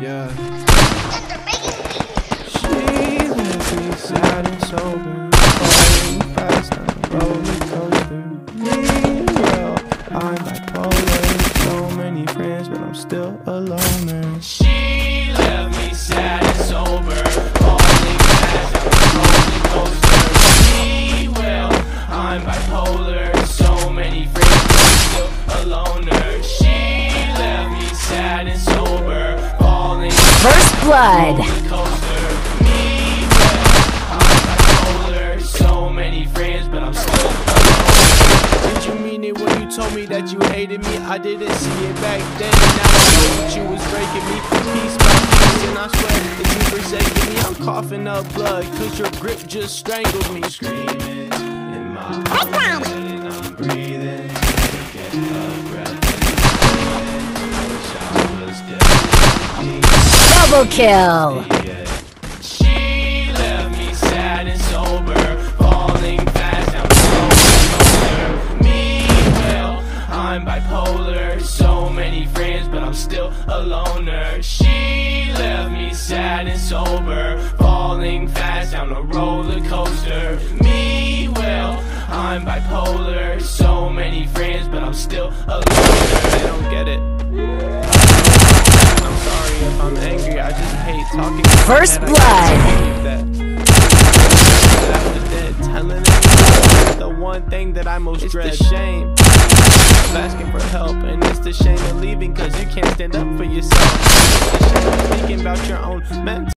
Yeah. She left me sad and sober. Falling fast on a roller coaster. Meanwhile, I'm bipolar. So many friends, but I'm still a loner. she left me sad and sober. Falling fast on a roller coaster. Meanwhile, I'm bipolar. So many friends, but I'm still a loner. Mean it when you told me that you hated me? I didn't. See it back then, now I know that you was breaking me. By and I swear that you me. I'm coughing up blood, cause your grip just strangled me. Screaming in my Double kill. She left me sad and sober, falling fast roller. Me, well, I'm bipolar, so many friends, but I'm still a loner. She left me sad and sober, falling fast down the roller coaster. Me, well, I'm bipolar, so many friends, but I'm still a loner. They don't get it. Telling blood. the one thing that I most dread. the shame of asking for help, and it's the shame of leaving, cause you can't stand up for yourself. It's the shame of thinking about your own mental.